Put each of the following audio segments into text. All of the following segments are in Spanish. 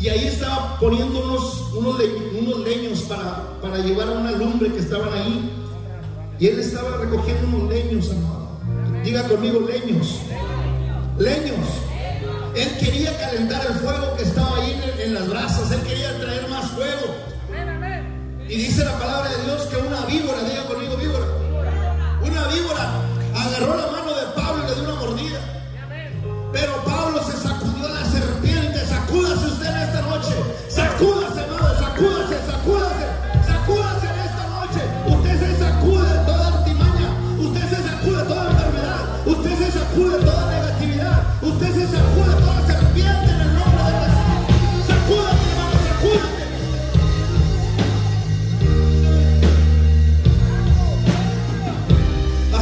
y ahí estaba poniendo unos, unos, leños para, para llevar a una lumbre que estaban ahí. Y él estaba recogiendo unos leños, amado. Diga conmigo, leños. Leños. Él quería calentar el fuego que estaba ahí en, en las brasas. Él quería traer más fuego. Y dice la palabra de Dios que una víbora, diga conmigo víbora. Una víbora agarró la mano de Pablo y le dio una mordida. Pero Pablo se sacudió la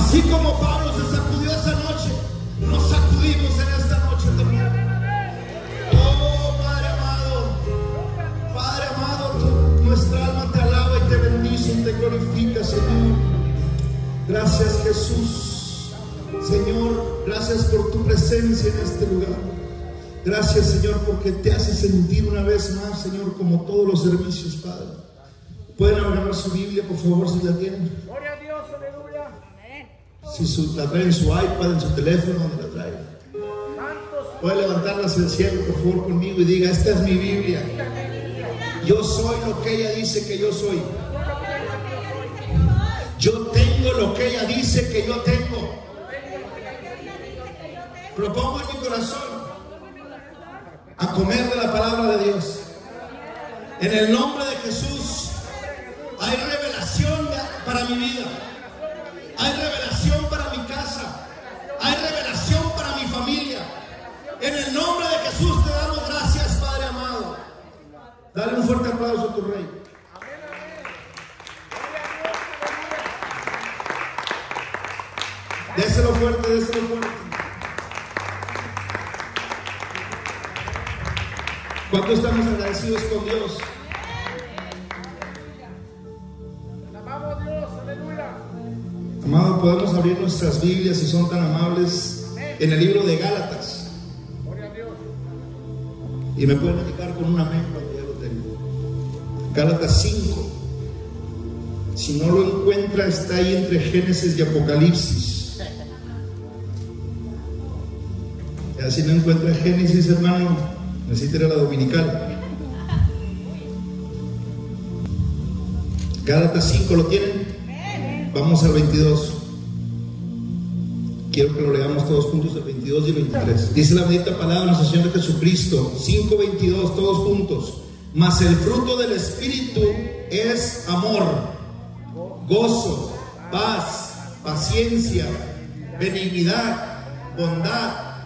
Así como Pablo se sacudió esa noche, nos sacudimos en esta noche también. Oh Padre amado, Padre amado, nuestra alma te alaba y te bendice y te glorifica, Señor. Gracias Jesús. Señor, gracias por tu presencia en este lugar. Gracias Señor porque te hace sentir una vez más, Señor, como todos los servicios, Padre. Pueden agarrar su Biblia, por favor, si la tienen. Gloria a Dios, aleluya. Si su- la trae en su iPad, en su teléfono, donde la trae. Puede levantarla hacia el cielo, por favor, conmigo y diga, esta es mi Biblia. Yo soy lo que ella dice que yo soy. Yo tengo lo que ella dice que yo tengo. Propongo en mi corazón a comer de la palabra de Dios. En el nombre de Jesús hay revelación para mi vida. Hay revelación para mi casa. Hay revelación para mi familia. En el nombre de Jesús te damos gracias, Padre amado. Dale un fuerte aplauso a tu rey. Déselo fuerte, déselo fuerte. ¿Cuánto estamos agradecidos con Dios? Podemos abrir nuestras Biblias si son tan amables en el libro de Gálatas. Y me pueden indicar con un amén cuando ya lo tengo. Gálatas 5. Si no lo encuentra, está ahí entre Génesis y Apocalipsis. Ya si no encuentra Génesis, hermano, necesita ir a la dominical. Gálatas 5, ¿lo tienen? Vamos al 22. Quiero que lo leamos todos juntos el 22 y el 23. Dice la bendita palabra nuestro Señor Jesucristo, 5:22, todos juntos. Mas el fruto del Espíritu es amor, gozo, paz, paciencia, benignidad, bondad,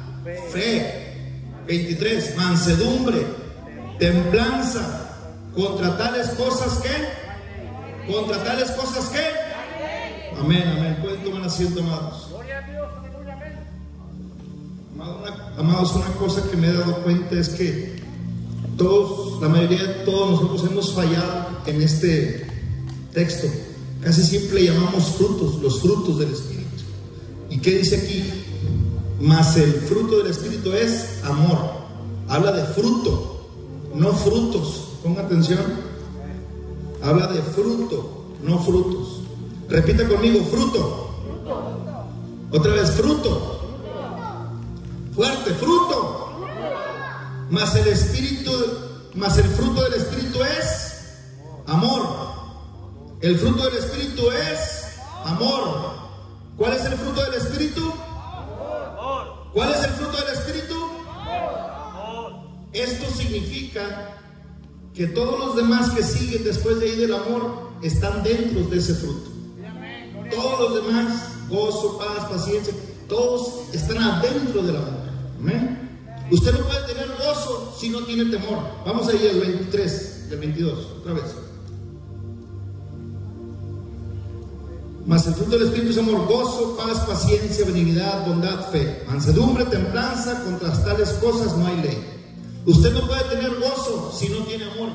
fe. 23, mansedumbre, templanza. Contra tales cosas que, contra tales cosas que. Amén, amén. Tomar asiento, amados. Gloria a Dios, aleluya, amén. Amado, una- Amados, una cosa que me he dado cuenta es que todos, la mayoría de todos nosotros hemos fallado en este texto. Casi siempre llamamos frutos, los frutos del Espíritu. ¿Y qué dice aquí? Mas el fruto del Espíritu es amor. Habla de fruto, no frutos. Ponga atención. Habla de fruto, no frutos. Repita conmigo, fruto. Otra vez, fruto. Fuerte, fruto. Mas el espíritu, mas el fruto del espíritu es amor. El fruto del espíritu es amor. ¿Cuál es el fruto del espíritu? ¿Cuál es el fruto del espíritu? Esto significa que todos los demás que siguen después de ahí del amor están dentro de ese fruto. Todos los demás, gozo, paz, paciencia, todos están adentro del amor. Amén. Usted no puede tener gozo si no tiene temor. Vamos ahí al 23, del 22, otra vez. Mas el fruto del Espíritu es amor, gozo, paz, paciencia, benignidad, bondad, fe, mansedumbre, templanza, contra tales cosas no hay ley. Usted no puede tener gozo si no tiene amor.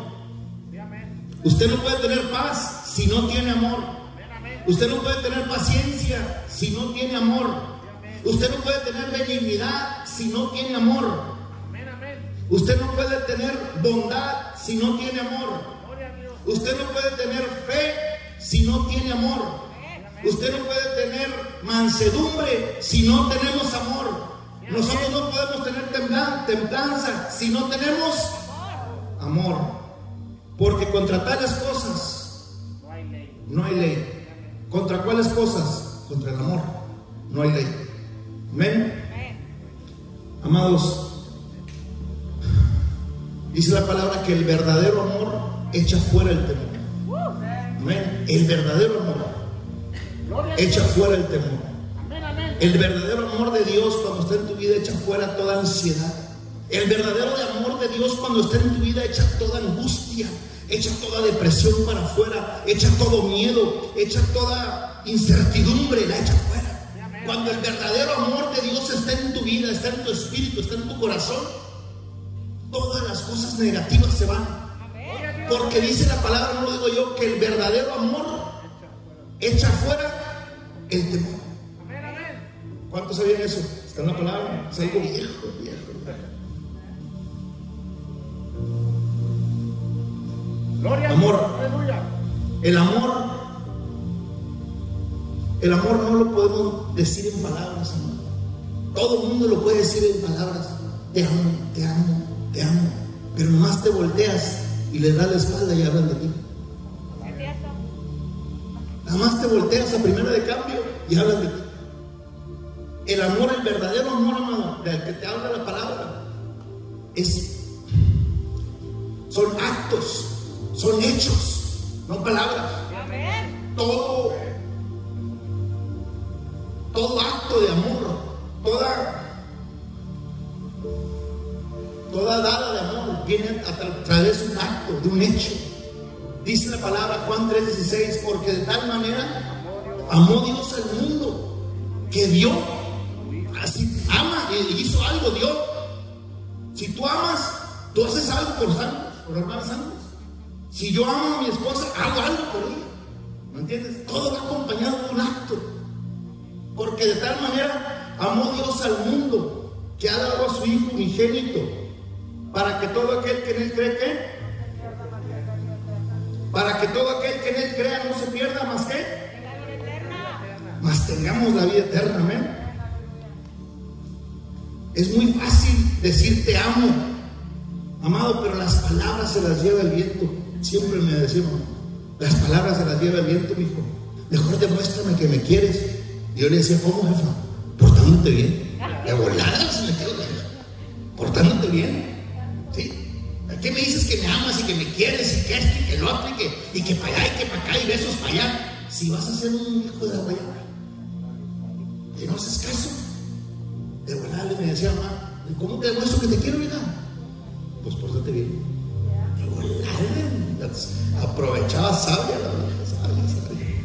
Usted no puede tener paz si no tiene amor. Usted no puede tener paciencia si no tiene amor. Usted no puede tener benignidad si no tiene amor. Usted no puede tener bondad si no tiene amor. Usted no puede tener fe si no tiene amor. Usted no puede tener mansedumbre si no tenemos amor. Nosotros no podemos tener templanza si no tenemos amor. Porque contra tales cosas no hay ley. ¿Contra cuáles cosas? Contra el amor. No hay ley. Amén. Amados, dice la palabra que el verdadero amor echa fuera el temor. Amén. El verdadero amor echa fuera el temor. El verdadero amor de Dios cuando está en tu vida echa fuera toda ansiedad. El verdadero amor de Dios cuando está en tu vida echa toda angustia, echa toda depresión para afuera, echa todo miedo, echa toda incertidumbre, la echa fuera. Cuando el verdadero amor de Dios está en tu vida, está en tu espíritu, está en tu corazón, todas las cosas negativas se van. Porque dice la palabra, no lo digo yo, que el verdadero amor echa fuera el temor. ¿Cuántos sabían eso? Está en la palabra. Es algo viejo, viejo. Gloria Amor. El amor, el amor no lo podemos decir en palabras, amor. Todo el mundo lo puede decir en palabras. Te amo, te amo, te amo. Pero nomás te volteas y les das la espalda y hablan de ti. Nada más te volteas a primera de cambio y hablan de ti. El amor, el verdadero amor, amado, del que te habla la palabra, es son actos, son hechos, no palabras. A tra- través de un acto, de un hecho. Dice la palabra Juan 3:16, porque de tal manera amó Dios al mundo que dio, así ama hizo algo, dio. Si tú amas, tú haces algo por santos, por hermanos santos. Si yo amo a mi esposa, hago algo por ella. ¿Me entiendes? Todo va acompañado de un acto. Porque de tal manera amó Dios al mundo que ha dado a su Hijo unigénito para que todo aquel que en él cree que para que todo aquel que en él crea no se pierda más que más tengamos la vida eterna, amén. Es muy fácil decir te amo, amado, pero las palabras se las lleva el viento. Siempre me mamá, las palabras se las lleva el viento, mi hijo. Mejor demuéstrame que me quieres. Y yo le decía, ¿cómo, jefa? Portándote bien. De volada se me quedó. Portándote bien. ¿Sí? ¿A qué me dices que me amas y que me quieres y que esto y que lo otro y que, y que para allá y que para acá y besos para allá? Si vas a ser un hijo de la guayaba, y no haces caso. De volada me decía, mamá, ¿cómo te demuestro que te quiero, hija? Pues pórtate bien. De volada, aprovechaba sabia la vieja, sabia, sabia.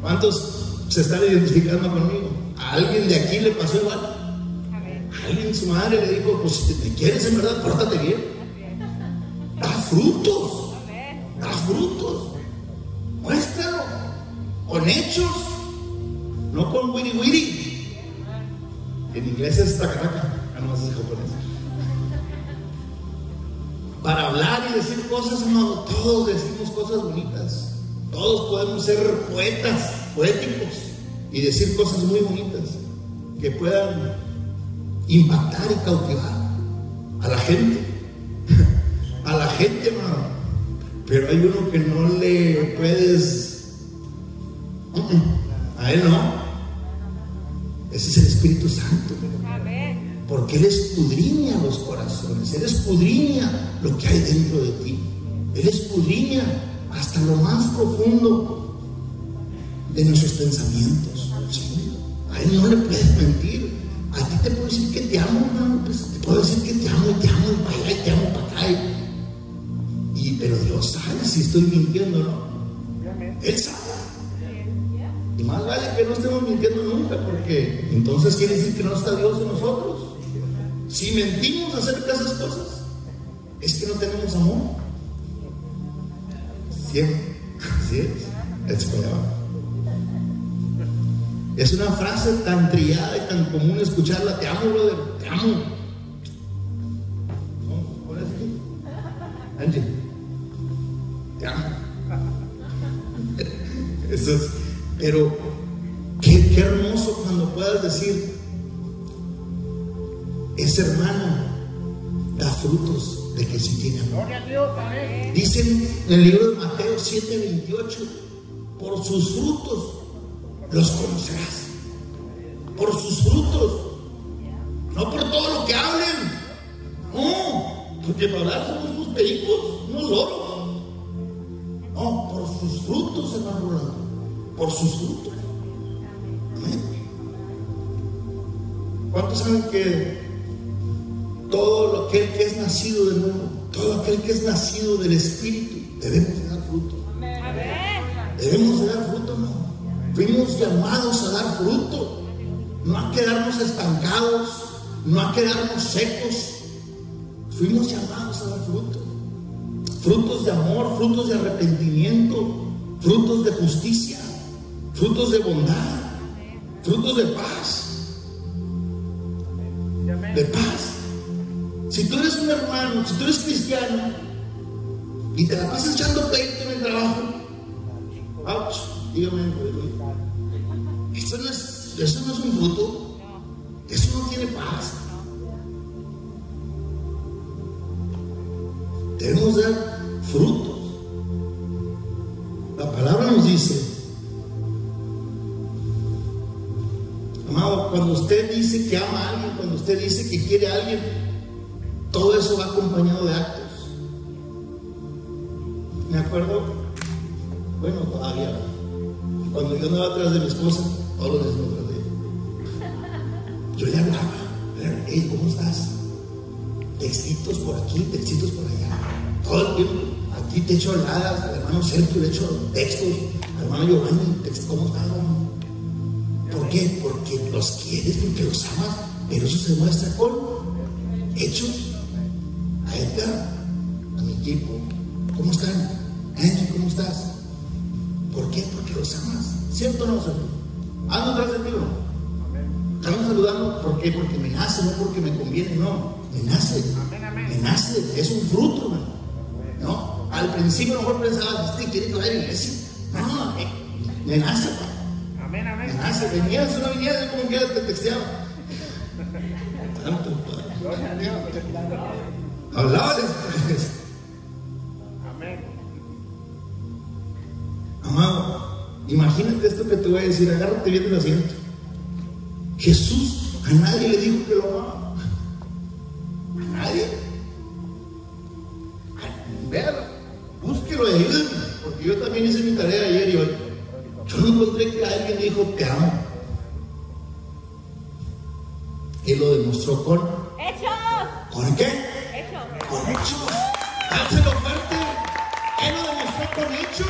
¿Cuántos se están identificando conmigo? A alguien de aquí le pasó igual. A alguien su madre le dijo, pues si te, te quieres en verdad, pórtate bien. Frutos. Da frutos. Muéstralo. Con hechos. No con wiri wiri. En inglés es tacataca. Ah, no, es japonés. Para hablar y decir cosas, todos decimos cosas bonitas. Todos podemos ser poetas, poéticos y decir cosas muy bonitas que puedan impactar y cautivar a la gente. A la gente. Pero hay uno que no le puedes. A él no. Ese es el Espíritu Santo. Porque Él escudriña los corazones, Él escudriña lo que hay dentro de ti, Él escudriña hasta lo más profundo de nuestros pensamientos. ¿sí? A Él no le puedes mentir. A ti te puedo decir que te amo, hermano, pues, te puedo decir que Él. Y más vale que no estemos mintiendo nunca, porque entonces quiere decir que no está Dios en nosotros. Si mentimos acerca de esas cosas, es que no tenemos amor. Siempre. Así es. Es para allá. Es una frase tan trillada y tan común escucharla. Te amo, brother. Te amo. ¿No? ¿Ahora sí? Angie. Pero qué, qué hermoso cuando puedas decir, ese hermano da frutos de que sí tiene amor. Dicen en el libro de Mateo 7:28, por sus frutos los conocerás. Por sus frutos. No por todo lo que hablen. No, porque para hablar somos unos pericos, unos loros. No, por sus frutos, hermano Rolando. Por sus frutos. Amén. ¿Cuántos saben que todo aquel que es nacido de nuevo, todo aquel que es nacido del Espíritu, debemos de dar fruto? Debemos de dar fruto, no. Fuimos llamados a dar fruto, no a quedarnos estancados, no a quedarnos secos. Fuimos llamados a dar fruto. Frutos de amor, frutos de arrepentimiento, frutos de justicia, frutos de bondad, frutos de paz, de paz. Si tú eres un hermano, si tú eres cristiano y te la pasas echando pleito en el trabajo, dígame, eso no es, eso no es un fruto, eso no tiene paz. Debemos dar usted dice que ama a alguien, cuando usted dice que quiere a alguien, todo eso va acompañado de actos. Me acuerdo, bueno, todavía, cuando yo andaba atrás de mi esposa, todos los días me atrás de ella. Yo le hablaba, hey, ¿cómo estás? Textitos por aquí, textitos por allá. Todo el tiempo. A ti te echo habladas, al hermano Sergio le echo textos, al hermano Giovanni, textos, ¿cómo estás, principio a lo mejor pensaba, este quiere vaya a la iglesia. No, me, me nace, hermano. Amén, amén. nace, venías o no venías, como quiera te texteaba. Tanto, padre. Gloria a Dios. Hablábales. Amén. Amado, imagínate esto que te voy a decir, agárrate bien del asiento. Jesús a nadie le dijo que lo amaba. A nadie. Porque yo también hice mi tarea ayer y hoy. Yo no encontré que alguien dijo te amo. Él lo demostró con. ¡Hechos! ¿Con qué? ¡Hechos! Con hechos. Dáselo fuerte. Él lo demostró con hechos.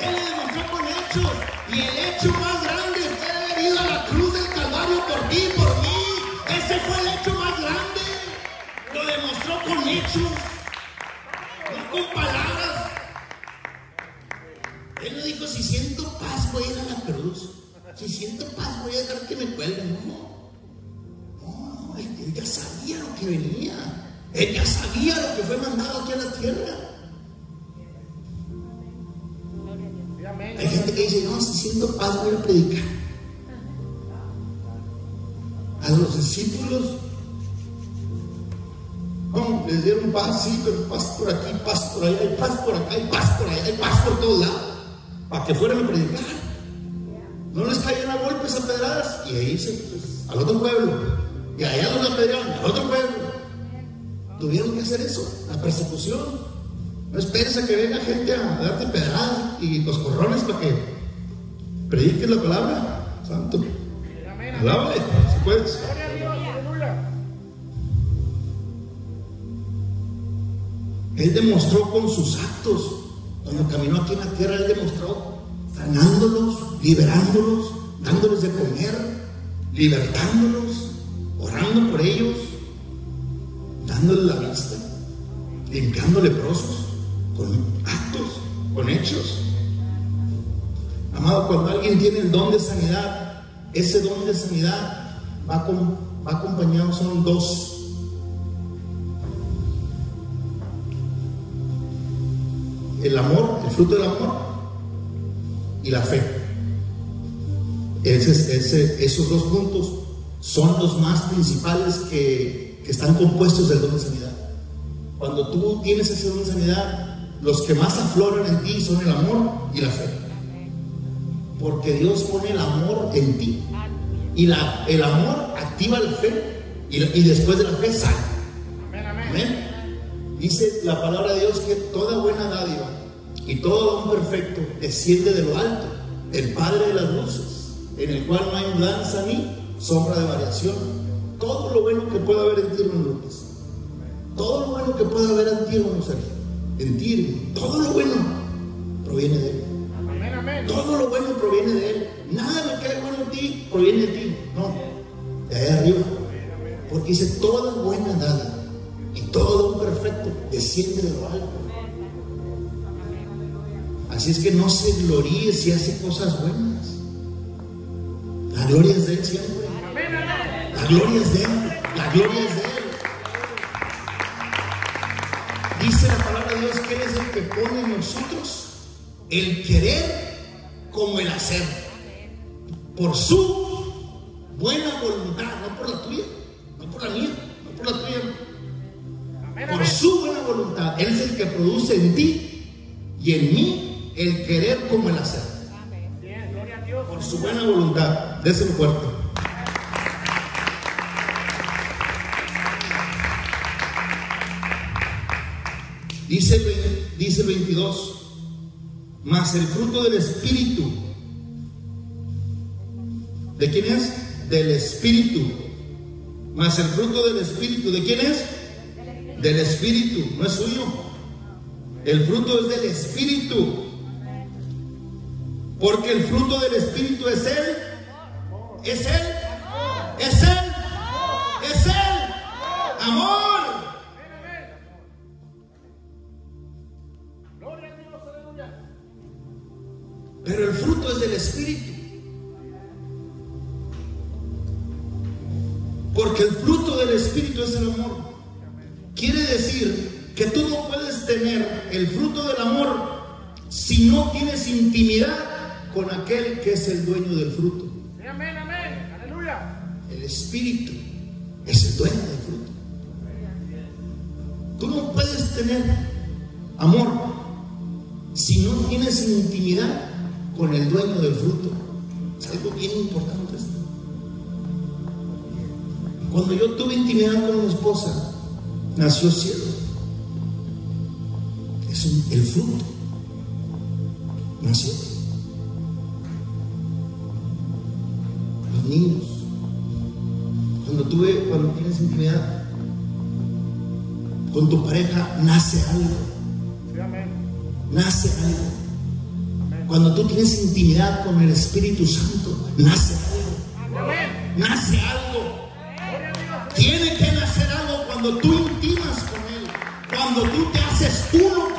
Él lo demostró con hechos. Y el hecho más grande fue haber ido a la cruz del Calvario por ti por mí. Ese fue el hecho más grande. Lo demostró con hechos. No con palabras. Si siento paz voy a dejar que me cuelguen. No. No, él, él ya sabía lo que venía. Él ya sabía lo que fue mandado aquí a la tierra. Y. Hay gente que dice, no, si siento paz voy a predicar. A los discípulos, no, les dieron paz, sí, pero paz por aquí, paz por allá, hay paz por acá, hay paz por allá, hay paz por todos lados, para que fueran a predicar. No les caían a golpes, a pedradas, y ahí se, pues, al otro pueblo, y allá los apedrearon, al otro pueblo. Tuvieron que hacer eso, la persecución. No esperes a que venga gente a darte pedradas y los corrones para que prediques la palabra. Santo. Alábale, si puedes. Él demostró con sus actos, cuando caminó aquí en la tierra, Él demostró sanándolos, liberándolos, dándoles de comer, libertándolos, orando por ellos, dándoles la vista, limpiando leprosos, con actos, con hechos. Amado, cuando alguien tiene el don de sanidad, ese don de sanidad va, va acompañado, son dos. El amor, el fruto del amor y la fe. Ese- ese- esos dos puntos son los más principales que, que están compuestos del don de sanidad. Cuando tú tienes ese don de sanidad, los que más afloran en ti son el amor y la fe. Porque Dios pone el amor en ti. Y la, el amor activa la fe y, y después de la fe sale. Amén. Dice la palabra de Dios que toda buena dádiva y todo don perfecto desciende de lo alto, el Padre de las luces, en el cual no hay mudanza ni sombra de variación. Todo lo bueno que pueda haber en ti, hermano López, todo lo bueno que pueda haber en ti, hermano Sergio, en ti, todo lo bueno proviene de Él. Amén, amén. Todo lo bueno proviene de Él. Nada de lo que hay bueno en ti proviene de ti. No, de ahí arriba. Porque dice, toda buena dada y todo don perfecto desciende de lo alto. Así es que no se gloríe si hace cosas buenas. La gloria es de Él siempre. La gloria es de Él. La gloria es de Él. Dice la palabra de Dios que Él es el que pone en nosotros el querer como el hacer. Por su buena voluntad, no por la tuya, no por la mía, no por la tuya. Por su buena voluntad. Él es el que produce en ti y en mí el querer como el hacer. Por su buena voluntad. Déselo fuerte. Dice dice el 22. Mas el fruto del Espíritu. ¿De quién es? Del Espíritu. Mas el fruto del Espíritu. ¿De quién es? Del Espíritu. No es suyo. El fruto es del Espíritu. Porque el fruto del Espíritu es Él. Es Él. Es Él. Es Él. Amor. Pero el fruto es del Espíritu. Porque el fruto del Espíritu es el amor. Quiere decir que tú no puedes tener el fruto del amor si no tienes intimidad con aquel que es el dueño del fruto. Amén, amén. Aleluya. El Espíritu es el dueño del fruto. Tú no puedes tener amor si no tienes intimidad con el dueño del fruto. Es algo bien importante esto. Cuando yo tuve intimidad con mi esposa, nació cielo. Es un- el fruto. Nació. Los niños. Cuando tuve, cuando tienes intimidad con tu pareja, nace algo. Sí, amén. Nace algo. Cuando tú tienes intimidad con el Espíritu Santo, nace algo. Amén. Nace algo. Tiene que nacer algo cuando tú intimas con Él. Cuando tú te haces uno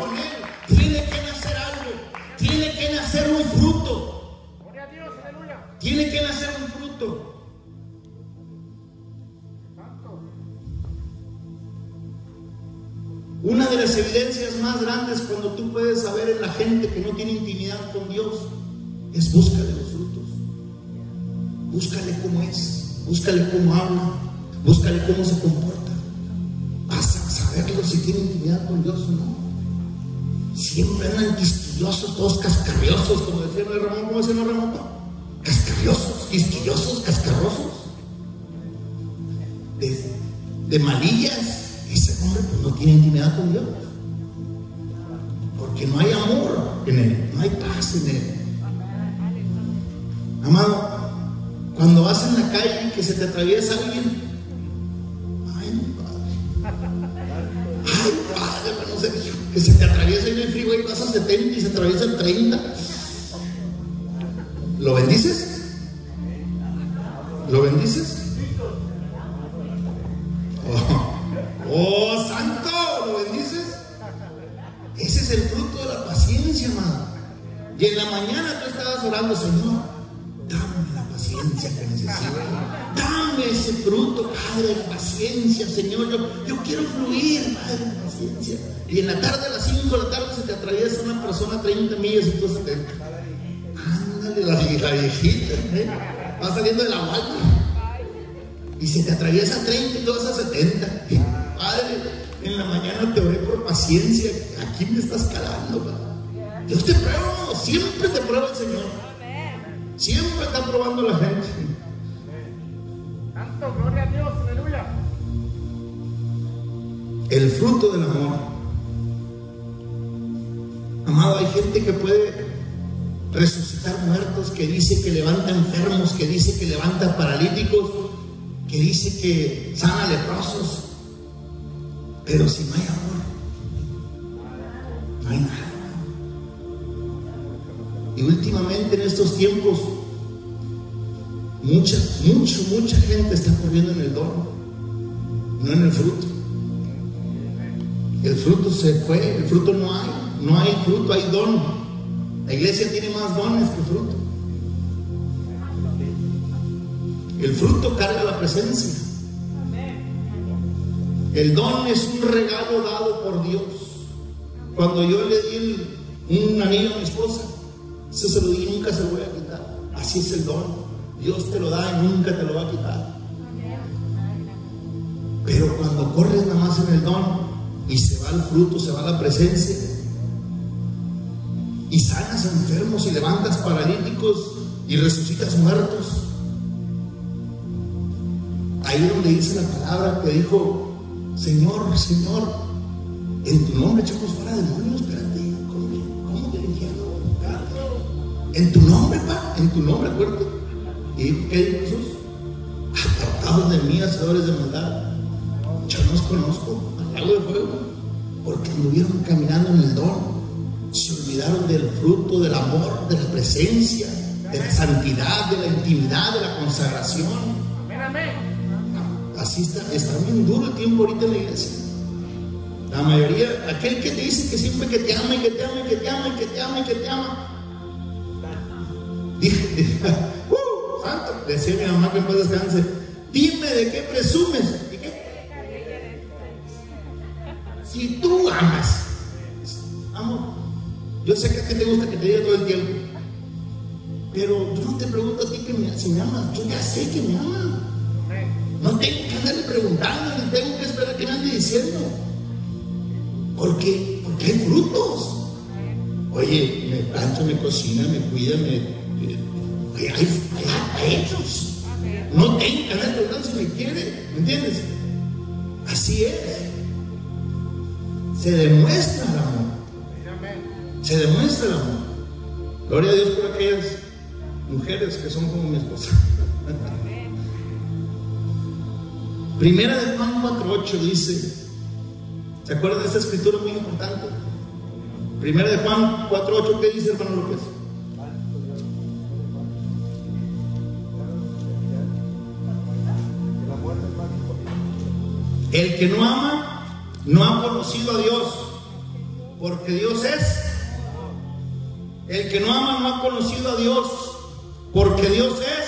las evidencias más grandes cuando tú puedes saber en la gente que no tiene intimidad con Dios es búscale los frutos. Búscale cómo es, búscale cómo habla, búscale cómo se comporta. Vas a saberlo si tiene intimidad con Dios o no. Siempre andan quisquillosos, todos cascarriosos, como decía el Ramón, ¿cómo decía el Ramón? Cascarriosos, quisquillosos, cascarrosos. De, de malillas. No tiene intimidad con Dios. Porque no hay amor en él, no hay paz en él. Amado, cuando vas en la calle que se te atraviesa alguien, ay, mi padre, ay, padre, hermano Sergio, que se te atraviesa en el freeway, vas a 70 y se atraviesa en 30. ¿Lo bendices? ¿Lo bendices? Orando, Señor, dame la paciencia que necesito. Dame ese fruto, Padre, paciencia, Señor. Yo, quiero fluir, Padre, paciencia. Y en la tarde, a las 5 de la tarde, se te atraviesa una persona a 30 millas y tú se te... Ándale, la, viejita, ¿eh? va saliendo de la vuelta. Y se te atraviesa a 30 y tú a 70. Padre, en la mañana te oré por paciencia. Aquí me estás calando, Padre. Dios te prueba, siempre te prueba el Señor. Siempre está probando la gente. Santo, gloria a Dios, aleluya. El fruto del amor. Amado, hay gente que puede resucitar muertos, que dice que levanta enfermos, que dice que levanta paralíticos, que dice que sana leprosos. Pero si no hay amor, no hay nada. Y últimamente en estos tiempos, mucha, mucho, mucha gente está corriendo en el don, no en el fruto. El fruto se fue, el fruto no hay, no hay fruto, hay don. La iglesia tiene más dones que fruto. El fruto carga la presencia. El don es un regalo dado por Dios. Cuando yo le di un anillo a mi esposa, eso se lo di nunca se lo voy a quitar. Así es el don. Dios te lo da y nunca te lo va a quitar. Pero cuando corres nada más en el don y se va el fruto, se va la presencia, y sanas enfermos y levantas paralíticos y resucitas muertos, ahí donde dice la palabra que dijo, Señor, Señor, en tu nombre echamos fuera demonios, En tu nombre, pa, en tu nombre, acuérdate. Y dijo, ¿qué dijo Jesús? Apartados de mí, hacedores de maldad. Yo no os conozco, al lago de fuego, porque anduvieron caminando en el don. Se olvidaron del fruto, del amor, de la presencia, de la santidad, de la intimidad, de la consagración. Así está, está bien duro el tiempo ahorita en la iglesia. La mayoría, aquel que te dice que siempre que te ama y que te ama y que te ama y que te ama y que te ama. Dije, ¡uh! santo, decía mi mamá que en paz descanse, dime de qué presumes. Si tú amas, amor, yo sé que a ti te gusta que te diga todo el tiempo, pero yo no te pregunto a ti que me, si me amas, yo ya sé que me amas. No tengo que andarle preguntando, ni tengo que esperar que me ande diciendo. Porque, porque hay frutos. Oye, me plancha, me cocina, me cuida, me. Hay, hay. No tengo andar preguntando si me quiere, ¿me entiendes? Así es. Se demuestra el amor. Se demuestra el amor. Gloria a Dios por aquellas mujeres que son como mi esposa. Primera de Juan 4.8 dice, ¿se acuerdan de esta escritura muy importante? Primera de Juan 4.8, ¿qué dice hermano López? El que no ama, no ha conocido a Dios, porque Dios es. El que no ama no ha conocido a Dios, porque Dios es.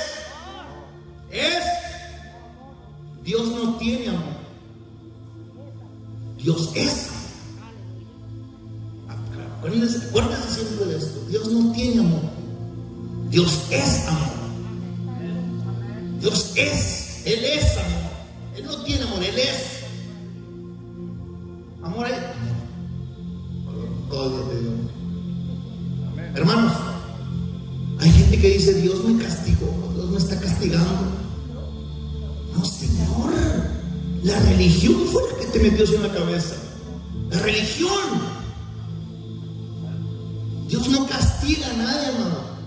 Dios no castiga a nadie, hermano.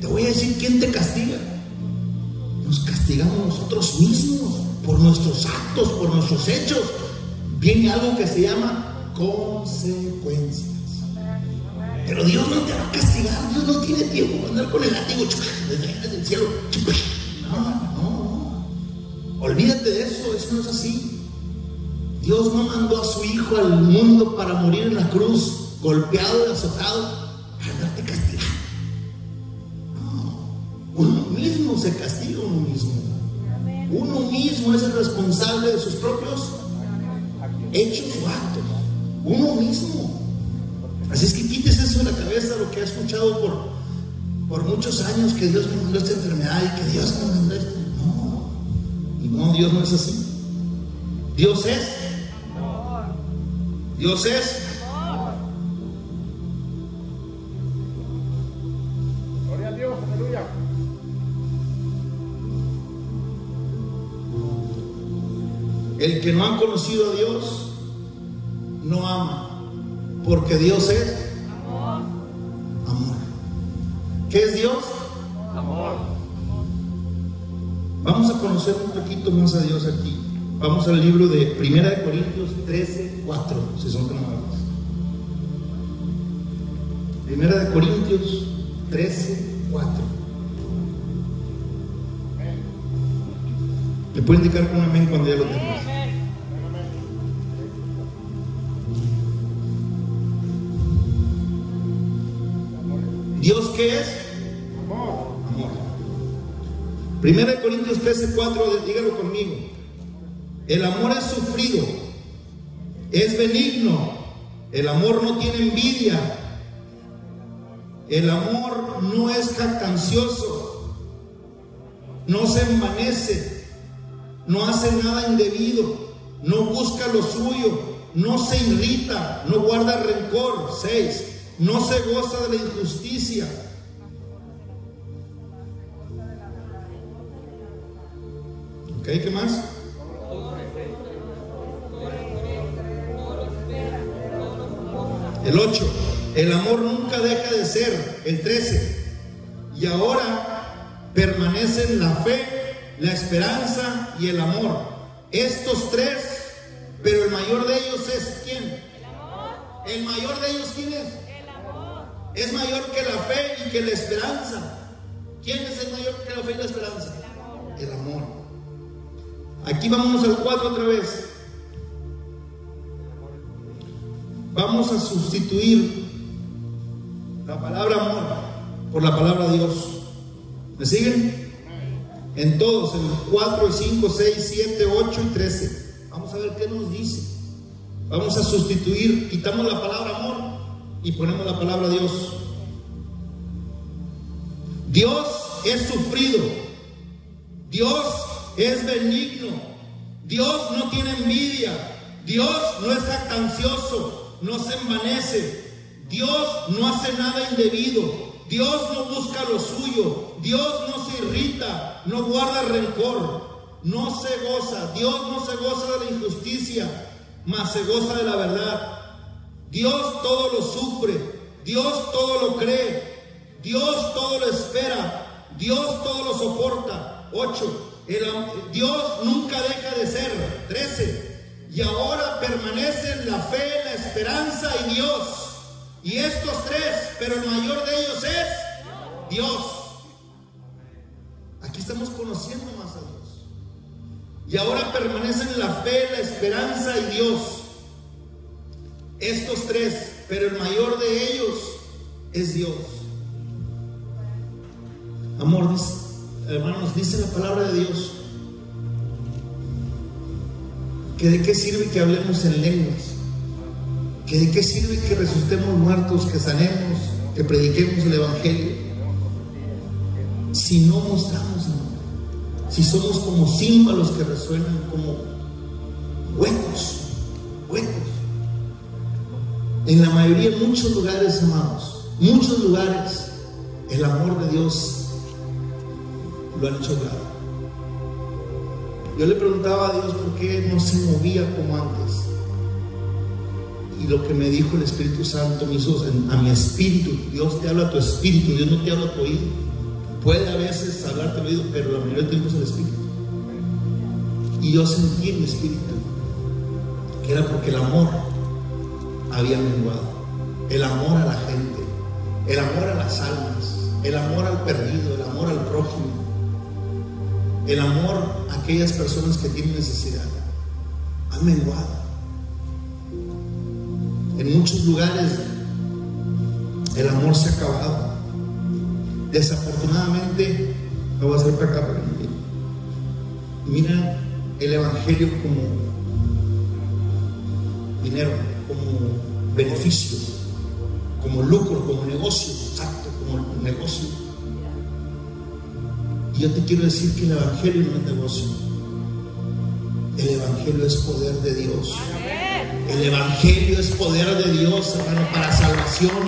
Te voy a decir quién te castiga. Nos castigamos nosotros mismos por nuestros actos, por nuestros hechos. Viene algo que se llama consecuencias. Pero Dios no te va a castigar, Dios no tiene tiempo para andar con el látigo desde el cielo. No, no, no. Olvídate de eso, eso no es así. Dios no mandó a su Hijo al mundo para morir en la cruz golpeado y azotado para andarte castigando. No, uno mismo se castiga uno mismo. Uno mismo es el responsable de sus propios hechos o actos. Uno mismo. Así es que quites eso de la cabeza, lo que ha escuchado por, por muchos años, que Dios me mandó esta enfermedad y que Dios me mandó esto. No, no, Dios no es así. Dios es. Dios es. Gloria a Dios, aleluya. El que no ha conocido a Dios no ama, porque Dios es amor. ¿Qué es Dios? Amor. Vamos a conocer un poquito más a Dios aquí. Vamos al libro de 1 de Corintios 13, 4, si son tan amables. Primera de Corintios 13, 4. ¿Me puede indicar con un amén cuando ya lo tengas? ¿Dios qué es? Amor. Amor. Primera de Corintios 13, 4, dígalo conmigo. El amor es sufrido, es benigno, el amor no tiene envidia, el amor no es jactancioso, no se envanece, no hace nada indebido, no busca lo suyo, no se irrita, no guarda rencor. 6. No se goza de la injusticia. Ok, ¿qué más? El 8. El amor nunca deja de ser. El 13. Y ahora permanecen la fe, la esperanza y el amor. Estos tres, pero el mayor de ellos es ¿quién? El mayor de ellos ¿quién es? Es mayor que la fe y que la esperanza. ¿Quién es el mayor que la fe y la esperanza? El amor. Aquí vamos al 4 otra vez. Vamos a sustituir la palabra amor por la palabra Dios. ¿Me siguen? En todos, en 4, 5, 6, 7, 8 y 13. Vamos a ver qué nos dice. Vamos a sustituir, quitamos la palabra amor y ponemos la palabra Dios. Dios es sufrido. Dios es benigno. Dios no tiene envidia. Dios no es jactancioso. No se envanece. Dios no hace nada indebido. Dios no busca lo suyo. Dios no se irrita. No guarda rencor. No se goza. Dios no se goza de la injusticia, mas se goza de la verdad. Dios todo lo sufre, Dios todo lo cree, Dios todo lo espera, Dios todo lo soporta. 8. Dios nunca deja de ser. 13. Y ahora permanecen la fe, la esperanza y Dios. Y estos tres, pero el mayor de ellos es Dios. Aquí estamos conociendo más a Dios. Y ahora permanecen la fe, la esperanza y Dios. Estos tres, pero el mayor de ellos es Dios. Amor, hermanos, dice la palabra de Dios que de qué sirve que hablemos en lenguas, que de qué sirve que resucitemos muertos, que sanemos, que prediquemos el Evangelio, si no mostramos amor, si somos como címbalos que resuenan como huecos, huecos. En la mayoría, en muchos lugares, amados, muchos lugares, el amor de Dios lo han hecho lado. Yo le preguntaba a Dios por qué no se movía como antes. Y lo que me dijo el Espíritu Santo me hizo a mi espíritu. Dios te habla a tu espíritu, Dios no te habla a tu oído. Puede a veces hablarte al oído, pero la mayoría del tiempo es el espíritu. Y yo sentí en mi espíritu que era porque el amor había menguado. El amor a la gente, el amor a las almas, el amor al perdido, el amor al prójimo el amor a aquellas personas que tienen necesidad ha menguado. En muchos lugares El amor se ha acabado. Desafortunadamente, lo voy a hacer para acá. para. Mira el Evangelio como dinero, como beneficio, como lucro, como negocio, exacto, como negocio. Yo te quiero decir que el Evangelio no es negocio. El Evangelio es poder de Dios. El Evangelio es poder de Dios, hermano, para salvación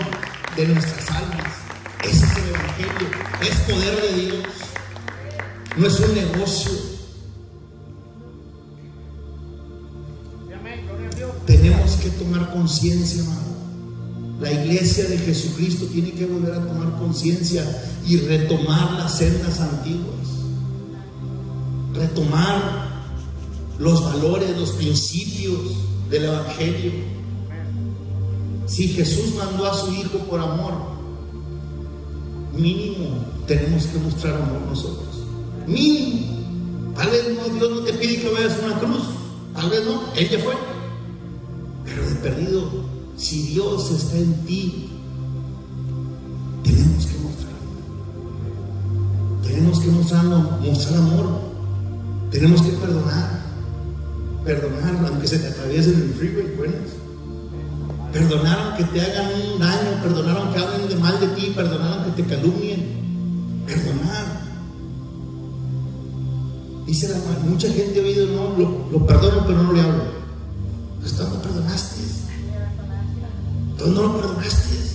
de nuestras almas. Ese es el Evangelio. Es poder de Dios. No es un negocio. Tenemos que tomar conciencia, hermano. La iglesia de Jesucristo tiene que volver a tomar conciencia y retomar las sendas antiguas. Retomar los valores, los principios del Evangelio. Si Jesús mandó a su Hijo por amor, mínimo tenemos que mostrar amor nosotros. Mínimo. Tal vez no, Dios no te pide que vayas a una cruz. Tal vez no, Él ya fue. Pero de perdido, si Dios está en ti, tenemos que mostrar. Tenemos que mostrar, amor. Tenemos que perdonar. Perdonar aunque se te atraviesen en el freeway. Perdonar aunque te hagan un daño, perdonar aunque hablen de mal de ti, perdonar aunque te calumnien. Perdonar. Dice la mucha gente ha oído, no, lo, lo perdono pero no le hablo. Tú no lo perdonaste.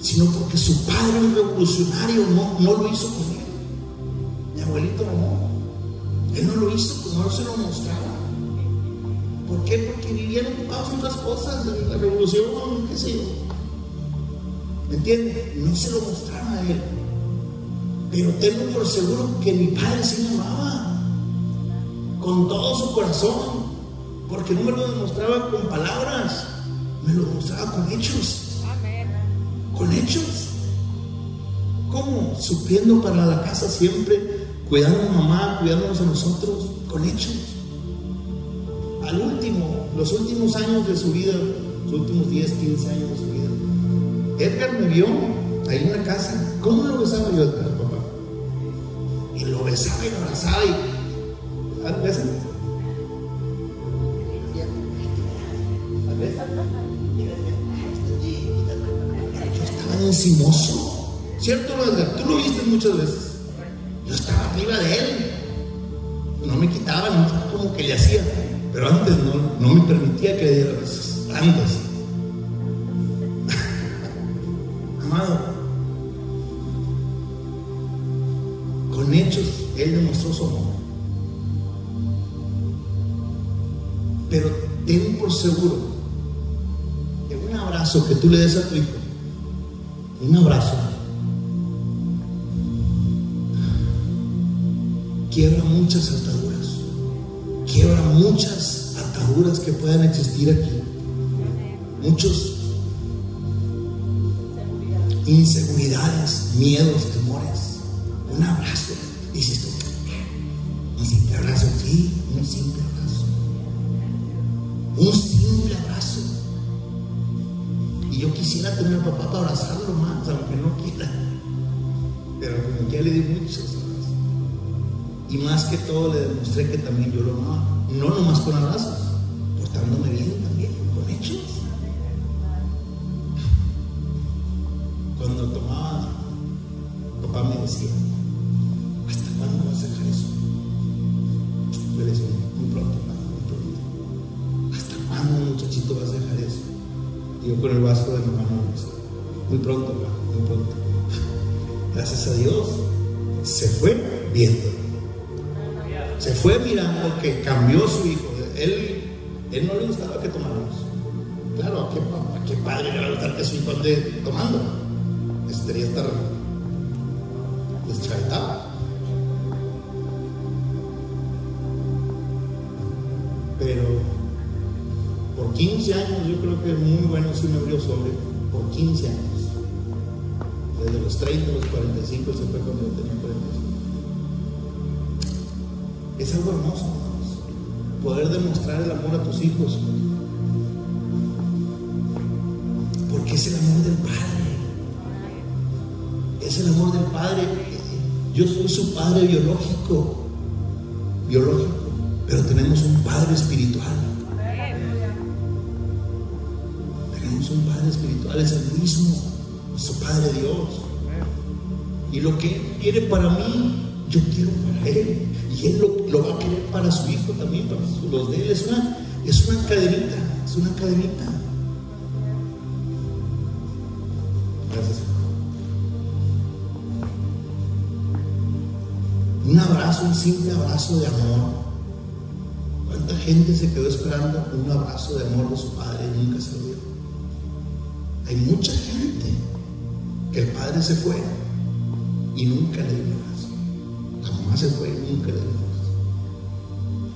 Sino porque su padre, un revolucionario, no, no lo hizo conmigo. Mi abuelito no. Él no lo hizo, pues no se lo mostraba. ¿Por qué? Porque vivían ocupados en otras cosas, en la revolución, qué sé yo. ¿Me entiende? No se lo mostraba a él. Pero tengo por seguro que mi padre sí me amaba. Con todo su corazón. Porque no me lo demostraba con palabras, me lo demostraba con hechos. Con hechos. ¿Cómo? Supliendo para la casa siempre, cuidando a mamá, cuidándonos a nosotros, con hechos. Al último, los últimos años de su vida, los últimos 10, 15 años de su vida, Edgar me vio ahí en la casa. ¿Cómo lo besaba yo, Edgar, papá? Y lo besaba y lo abrazaba y. ¿Ah, encimoso. ¿Cierto, Edgar? Tú lo viste muchas veces. Yo estaba arriba de él. No me quitaba, no, como que le hacía. Pero antes no, no me permitía que le diera besos. Antes. Amado, con hechos, él demostró su amor. Pero ten por seguro que un abrazo que tú le des a tu hijo, un abrazo, quiebra muchas ataduras, quiebra muchas ataduras que puedan existir aquí, muchos. Inseguridades, miedos, que todo le demostré que también yo lo amaba. No nomás con abrazos, portándome bien también, con hechos. Cuando tomaba, papá me decía, ¿hasta cuándo vas a dejar eso? Le decía, muy pronto, papá, muy pronto. ¿Hasta cuándo, muchachito, vas a dejar eso? Y yo con el vaso de mi mano, muy pronto, papá, muy pronto. Gracias a Dios, se fue viendo. Fue mirando que cambió su hijo. Él, él no le gustaba que tomáramos. Claro, ¿a qué, a qué padre le va a gustar que su hijo ande tomando? Estaría estar deschavetado. Pero por 15 años yo creo que es muy bueno si me abrió sobre, por 15 años. Desde los 30 a los 45 se fue cuando yo tenía 45. Es algo hermoso, hermanos, poder demostrar el amor a tus hijos. Porque es el amor del Padre. Es el amor del Padre. Yo soy su Padre biológico. Biológico. Pero tenemos un Padre espiritual. Tenemos un Padre espiritual. Es el mismo. Nuestro Padre Dios. Y lo que Él quiere para mí, yo quiero para Él. Y Él lo, va a querer para su hijo también, para los de Él. Es una, es una cadenita. Es una cadenita. Gracias. Un abrazo, un simple abrazo de amor. ¿Cuánta gente se quedó esperando un abrazo de amor de su padre y nunca se lo dio? Hay mucha gente que el padre se fue y nunca le dio se fue dio un.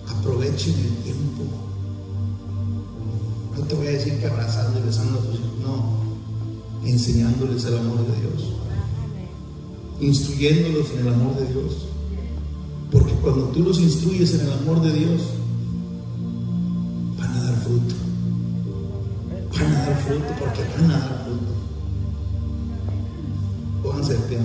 Aprovechen el tiempo. No te voy a decir que abrazando y besando a tus hijos, no. Enseñándoles el amor de Dios. Instruyéndolos en el amor de Dios. Porque cuando tú los instruyes en el amor de Dios, van a dar fruto. Van a dar fruto porque van a dar fruto. Pónganse de pie.